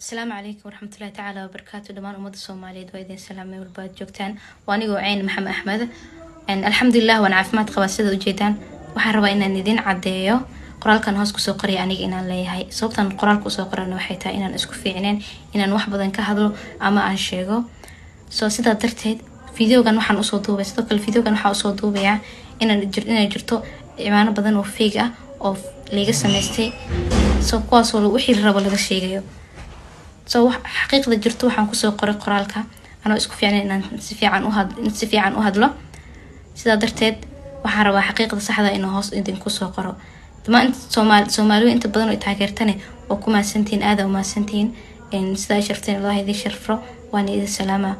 asalaamu calaykum waraxmatullahi tacaala wabarakaatu dhammaan ummadda soomaaliyeed waa idin salaamay walba aad joogtaan. Waa anigoo ceyn maxamed axmed. Alxamdulilah waan caafimaad qabaa sida ujeedaan waxaan rabaa inaan idin cadeeyo qoraalkan hoos ku soo qoraya aniga inaan leeyahay. Sababtan qoraalka u soo qorana waxay tahay inaan isku fiicneen inaan wax badan ka hadlo ama aan sheego. Soo sidaa darteed videogan waxaan u soo duubay. Sidoo kale videogan waxaa u soo duubayaa inay jirto cibaano badan oo feeg ah oo layga sameystay. So kuwaasoo wixii rabo laga sheegayo so xaqiiqda jirto waxaan ku soo qoray qoraalka. Anoo isku fiicnay inaan si fiican u hadlo. Sidaa darteed waxaan rabaa xaqiiqda saxda inuu hoos idinku soo qoro. Damaan soomaaliya inta badan oo taageertane waa ku mahadsantihiin aada u mahadsantihiin sidaa sharfteen allah idin sharfro waana idin salaamaa